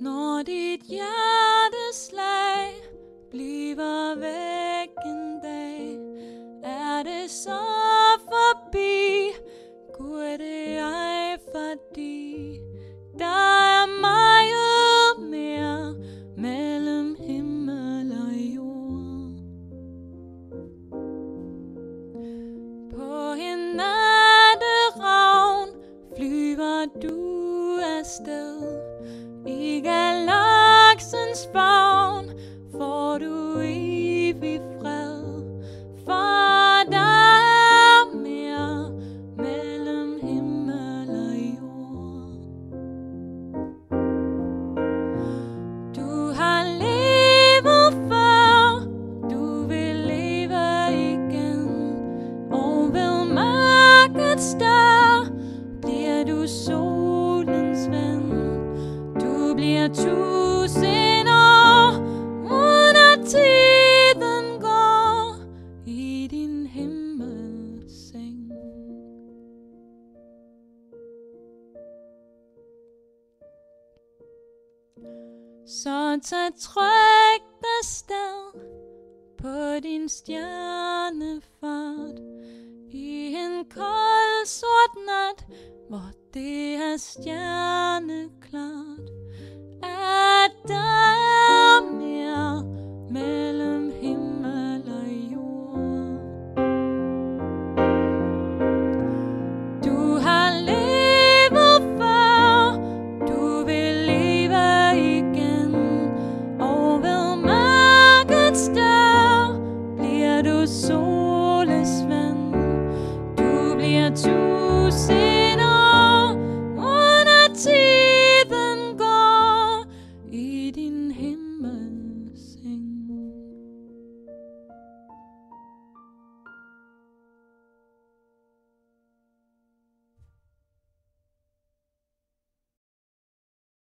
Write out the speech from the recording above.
Når dit hjerteslag bliver væk en dag, er det så forbi, Gud det ej fordi, der er mig flyver du afsted. I galaksens favn får du evig fred. For der er mere mellem himmel og jord. Du har levet før, du vil leve igen. Og ved mørket dør Du tusind år, uden at tiden går i din himmelseng. Så tag trygt afsted på din stjernefart i en kold sort nat, hvor det er stjerneklart, bliver